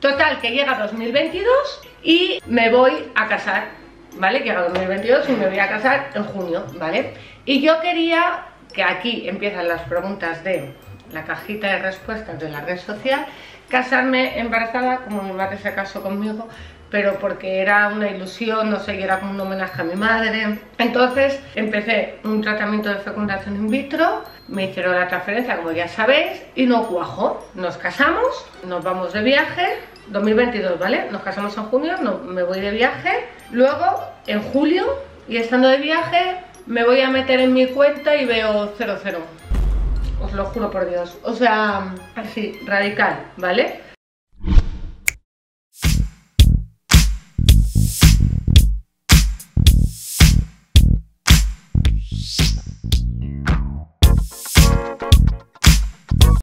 Total, que llega 2022 y me voy a casar, ¿vale? Llega 2022 y me voy a casar en junio, ¿vale? Y yo quería, que aquí empiezan las preguntas de la cajita de respuestas de la red social, casarme embarazada, como mi madre se casó conmigo, pero porque era una ilusión, no sé, era como un homenaje a mi madre. Entonces empecé un tratamiento de fecundación in vitro, me hicieron la transferencia, como ya sabéis, y no cuajo. Nos casamos, nos vamos de viaje, 2022, ¿vale? Nos casamos en junio, no, me voy de viaje. Luego, en julio, y estando de viaje, me voy a meter en mi cuenta y veo 00 os lo juro por Dios. O sea, así, radical, ¿vale?